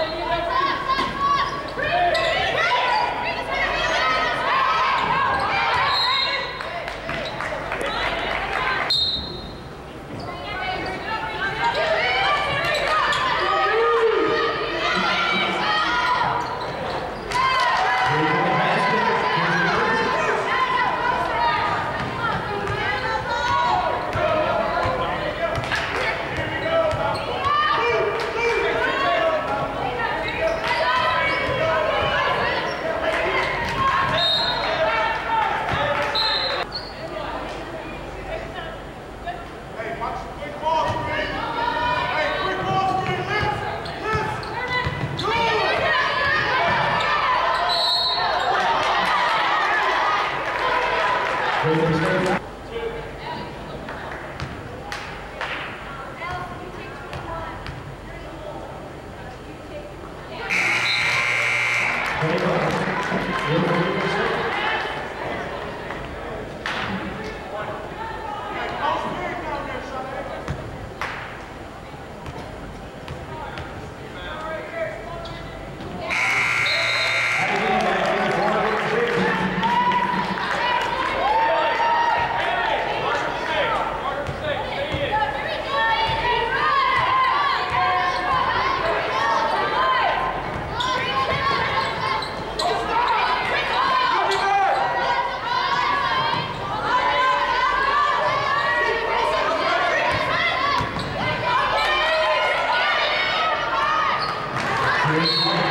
Спасибо. Okay,